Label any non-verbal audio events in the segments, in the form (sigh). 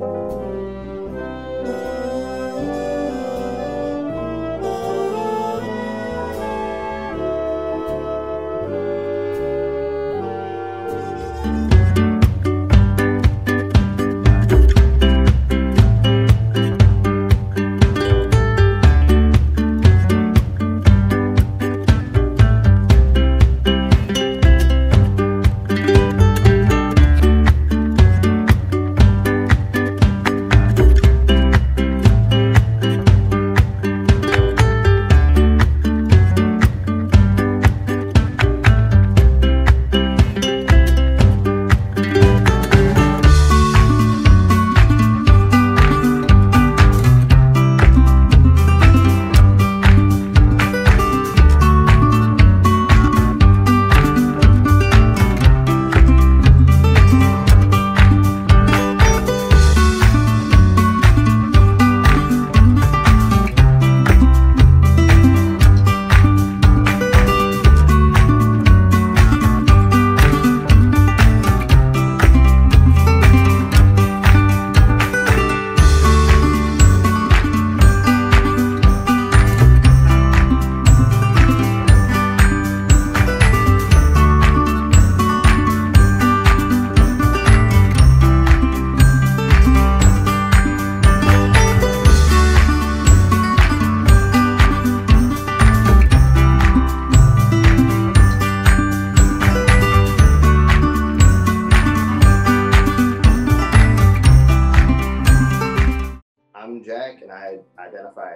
Identify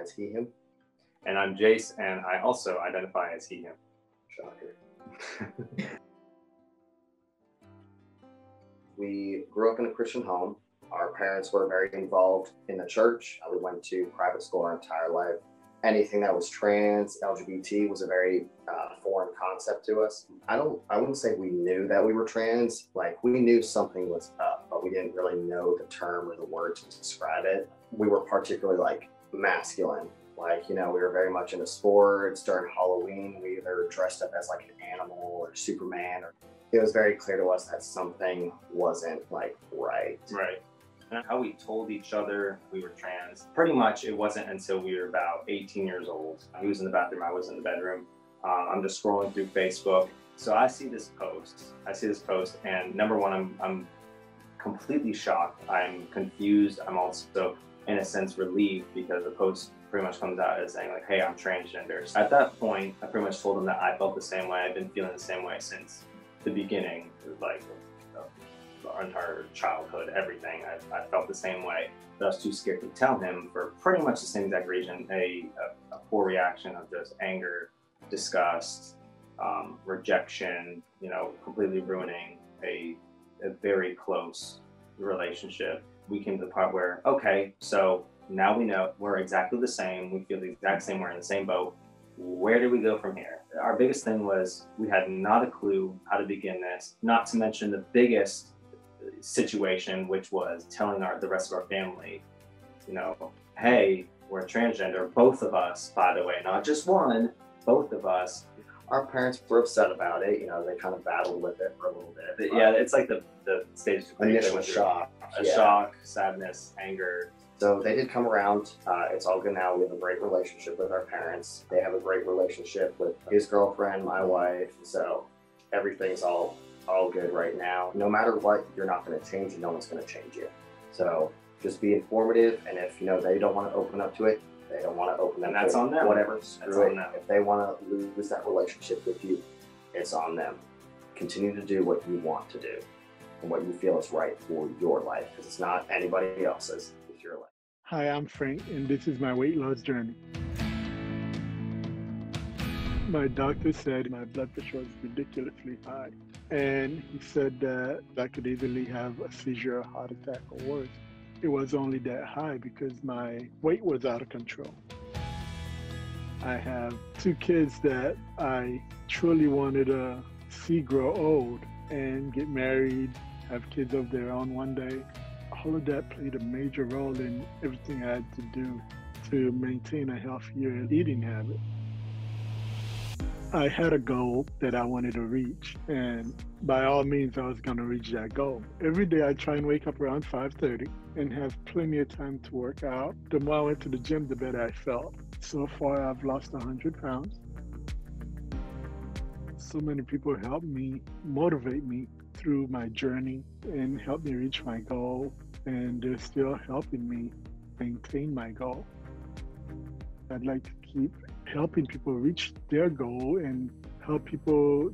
as he, him. And I'm Jace, and I also identify as he, him. Shocker. (laughs) we grew up in a Christian home. Our parents were very involved in the church. We went to private school our entire life. Anything that was trans, LGBT was a very uh, foreign concept to us. I don't, I wouldn't say we knew that we were trans. Like we knew something was up, but we didn't really know the term or the word to describe it. We were particularly like masculine. Like, you know, we were very much into sports. During Halloween, we either dressed up as like an animal or Superman. Or it was very clear to us that something wasn't like right. Right. And how we told each other we were trans, pretty much it wasn't until we were about 18 years old. He was in the bathroom, I was in the bedroom. Um, I'm just scrolling through Facebook. So I see this post. I see this post, and number one, I'm, I'm completely shocked. I'm confused. I'm also in a sense relieved because the post pretty much comes out as saying like, hey, I'm transgender. So at that point, I pretty much told him that I felt the same way. I've been feeling the same way since the beginning, like our entire childhood, everything. I, I, felt the same way. But I was too scared to tell him for pretty much the same exact reason, a, a, a poor reaction of just anger, disgust, um, rejection, you know, completely ruining a, a very close relationship we came to the part where, okay, so now we know we're exactly the same. We feel the exact same. We're in the same boat. where do we go from here? Our biggest thing was we had not a clue how to begin this, not to mention the biggest situation, which was telling our the rest of our family, you know, hey, we're transgender, both of us, by the way, not just one, both of us. Our parents were upset about it. You know, they kind of battled with it for a little bit. But yeah, it's like the the stage of grief initial shock. a yeah. shock, sadness, anger. So they did come around. Uh, it's all good now. We have a great relationship with our parents. They have a great relationship with his girlfriend, my wife. So everything's all all good right now. No matter what, you're not going to change, and no one's going to change you. So just be informative, and if you know they don't want to open up to it, they don't want to open up. And that's on them. Whatever. Screw That's it. on them. If they want to lose that relationship with you, it's on them. Continue to do what you want to do and what you feel is right for your life, because it's not anybody else's. It's your life. Hi, I'm Frank, and this is my weight loss journey. My doctor said my blood pressure was ridiculously high, and he said that I could easily have a seizure, a heart attack, or worse. It was only that high because my weight was out of control. I have two kids that I truly wanted to see grow old and get married, have kids of their own one day all of that played a major role in everything I had to do to maintain a healthier eating habit. I had a goal that I wanted to reach, and by all means, I was going to reach that goal. Every day, I try and wake up around 5:30 and have plenty of time to work out. The more I went to the gym, the better I felt. So far, I've lost 100 pounds. So many people helped me, motivate me through my journey, and help me reach my goal and they're still helping me maintain my goal. I'd like to keep helping people reach their goal and help people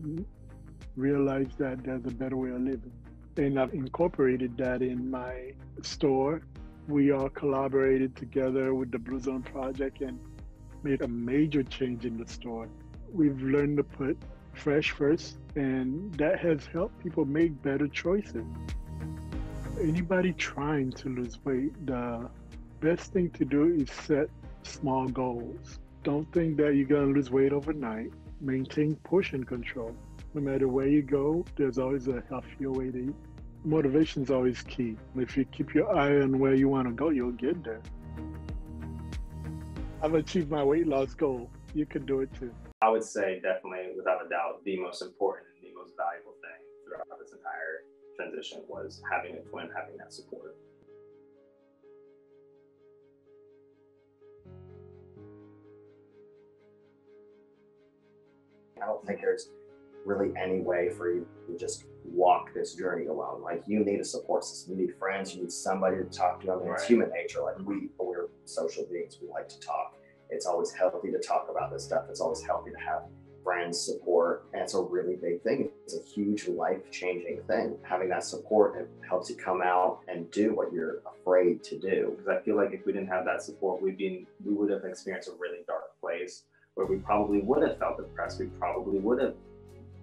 realize that there's a better way of living. And I've incorporated that in my store. We all collaborated together with the Blue Zone Project and made a major change in the store. We've learned to put fresh first, and that has helped people make better choices anybody trying to lose weight, the best thing to do is set small goals. Don't think that you're going to lose weight overnight. Maintain portion control. No matter where you go, there's always a healthier way to eat. Motivation is always key. If you keep your eye on where you want to go, you'll get there. I've achieved my weight loss goal. You can do it too. I would say definitely, without a doubt, the most important and the most valuable thing throughout this entire transition was having a twin, having that support. I don't think there's really any way for you to just walk this journey alone. Like you need a support system, you need friends, you need somebody to talk to. I mean, it's human nature. Like we, we're social beings. We like to talk. It's always healthy to talk about this stuff. It's always healthy to have friends support, and it's a really big thing. It's a huge life-changing thing. Having that support it helps you come out and do what you're afraid to do. Because I feel like if we didn't have that support, we'd be we would have experienced a really dark place where we probably would have felt depressed. We probably would have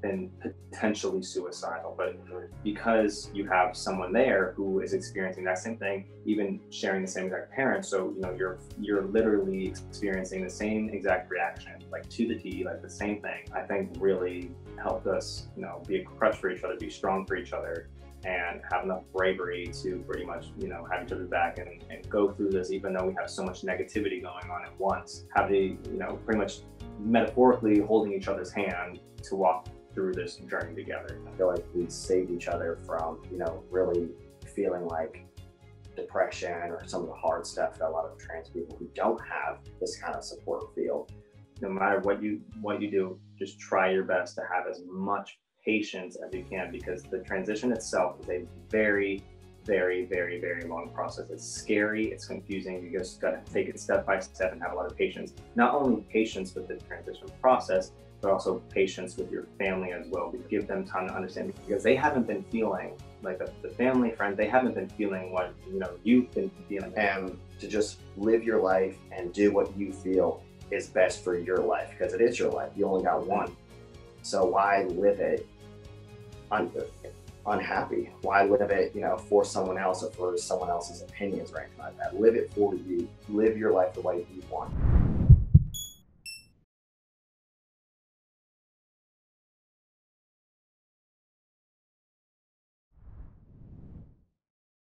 been potentially suicidal. But because you have someone there who is experiencing that same thing, even sharing the same exact parents, so you know you're you're literally experiencing the same exact reaction, like to the T, like the same thing. I think really helped us, you know, be a crutch for each other, be strong for each other, and have enough bravery to pretty much, you know, have each other back and, and go through this, even though we have so much negativity going on at once. Have the, you know, pretty much metaphorically holding each other's hand to walk through this journey together. I feel like we saved each other from, you know, really feeling like depression or some of the hard stuff that a lot of trans people who don't have this kind of support feel. No matter what you what you do, just try your best to have as much patience as you can because the transition itself is a very very, very, very long process. It's scary, it's confusing. You just got to take it step by step and have a lot of patience. Not only patience with the transition process, but also patience with your family as well. We Give them time to understand because they haven't been feeling like the, the family friend. They haven't been feeling what you know you've been feeling. And to just live your life and do what you feel is best for your life because it is your life. You only got one. So why live it un- unhappy? Why live it, you know, for someone else or for someone else's opinions or anything like that? Live it for you. Live your life the way you want.